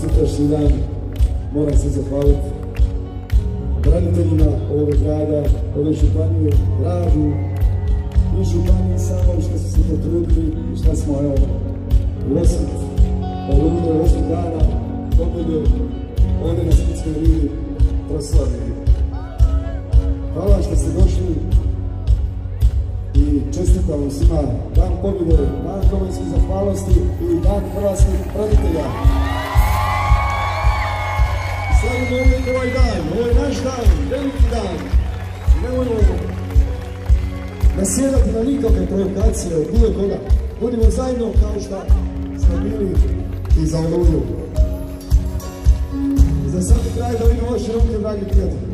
sutrašnji dan moram se zahvaliti braniteljima ovog grada, ove županije, gradu i županiji samo što su se potrudili i što smo evo u osvit, olude, osvit dana, pobjede ovdje na Splitskoj rivi proslavili. Hvala što ste došli i čestitam svima dan pobjede, dan domovinske zahvalnosti i dan hrvatskih branitelja. Slavimo uvijek ovaj dan, ovo je naš dan, veliki dan. Nemojmo nasjedati na nikakve provokacije od bilo koga. Budimo zajedno kao što smo bili i za Oluju. Za sami kraj da vidimo vaše ruke, dragi prijatelji.